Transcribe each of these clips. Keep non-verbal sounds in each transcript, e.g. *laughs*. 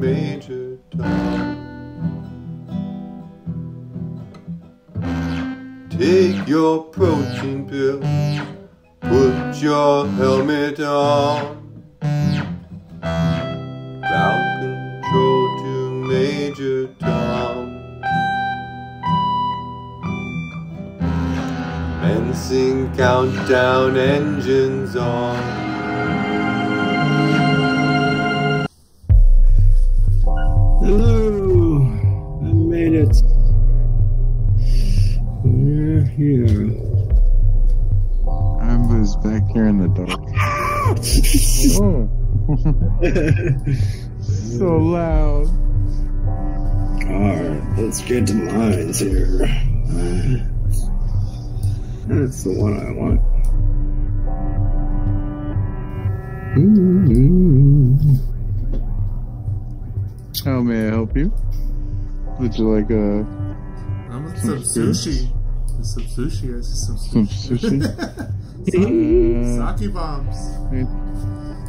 Major Tom. Take your protein pill, put your helmet on. Ground control to Major Tom. Commencing countdown engines on. I was back here in the dark. oh. *laughs* so loud. Alright, let's get to mines here. Uh, that's the one I want. Mm-hmm. How may I help you? Would you like a I'm Some some sushi. There's some sushi. I see some some sushi. sushi? *laughs* Sa- Uh, Sake bombs.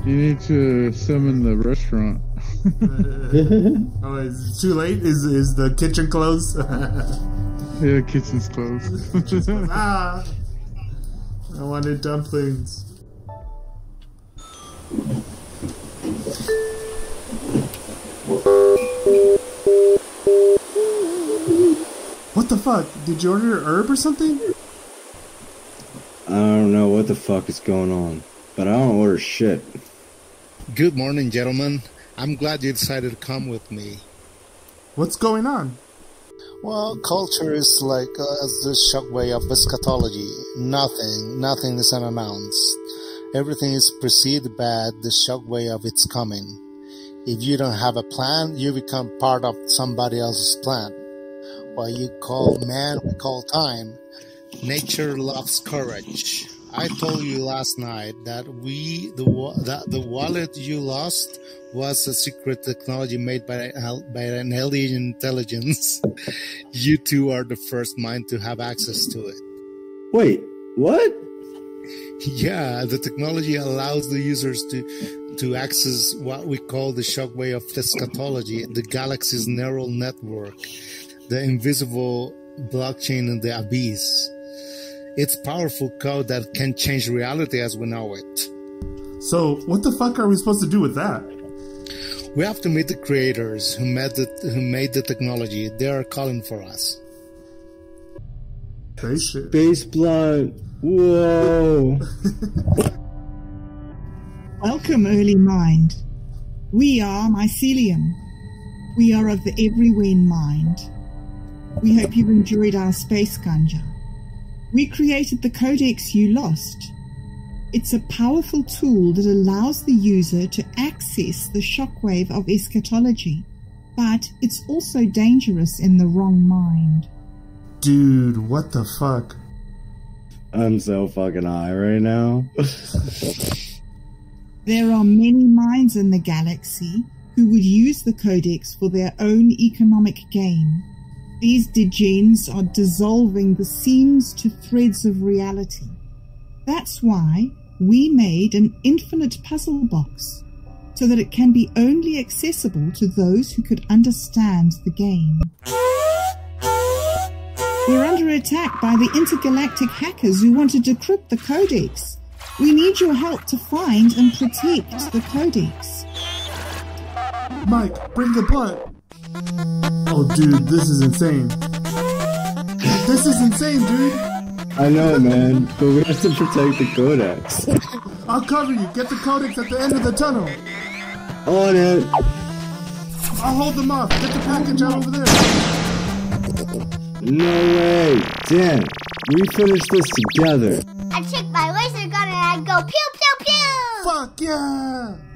you need to summon the restaurant. *laughs* oh, is it too late? Is is the kitchen closed? *laughs* Yeah, kitchen's closed. ah, I wanted dumplings. Fuck? Did you order a herb or something? I don't know what the fuck is going on, but I don't order shit. Good morning, gentlemen. I'm glad you decided to come with me. What's going on? Well, culture is like uh, the shockwave of eschatology. Nothing, nothing is unannounced. Everything is perceived bad, the shockwave of its coming. If you don't have a plan, you become part of somebody else's plan. What you call man, we call time. Nature loves courage. I told you last night that we the that the wallet you lost was a secret technology made by by an alien intelligence. *laughs* you two are the first mind to have access to it. Wait, what? Yeah, the technology allows the users to to access what we call the shockwave of eschatology, the galaxy's neural network, the invisible blockchain in the abyss. It's powerful code that can change reality as we know it. So, what the fuck are we supposed to do with that? We have to meet the creators who made the, who made the technology. They are calling for us. Spaceship. Base blunt. Whoa. *laughs* Welcome, early mind. We are mycelium. We are of the everywhere mind. We hope you've enjoyed our space ganja. We created the codex you lost. It's a powerful tool that allows the user to access the shockwave of eschatology, but it's also dangerous in the wrong mind. Dude, what the fuck? I'm so fucking high right now. *laughs* There are many minds in the galaxy who would use the Codex for their own economic gain. These degens are dissolving the seams to threads of reality. That's why we made an infinite puzzle box, so that it can be only accessible to those who could understand the game. We're under attack by the intergalactic hackers who want to decrypt the Codex. We need your help to find and protect the Codex. Mike, bring the blunt. Oh, dude, this is insane. This is insane, dude. I know, man, but we have to protect the codex. I'll cover you. Get the codex at the end of the tunnel. On it. I'll hold them off. Get the package out over there. No way. Damn. We finished this together. I take my laser gun and I go pew pew pew. Fuck yeah!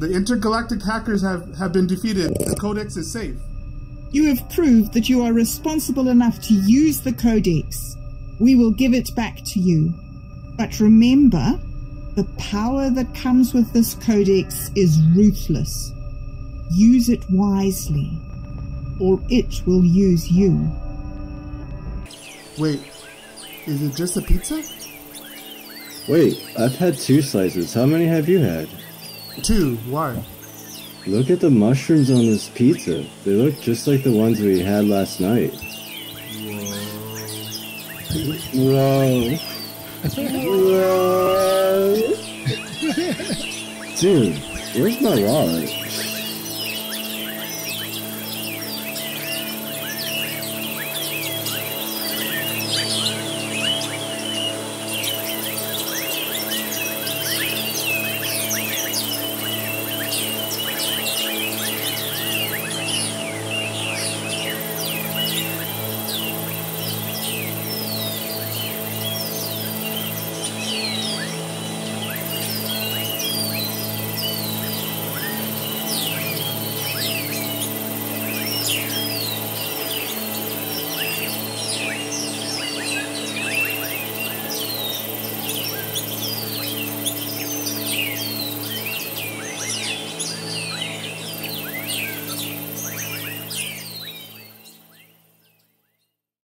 The intergalactic hackers have, have been defeated. The codex is safe. You have proved that you are responsible enough to use the Codex. We will give it back to you. But remember, the power that comes with this Codex is ruthless. Use it wisely, or it will use you. Wait, is it just a pizza? Wait, I've had two slices. How many have you had? Two. one. Look at the mushrooms on this pizza. They look just like the ones we had last night. Whoa. Whoa. *laughs* Dude, where's my wallet?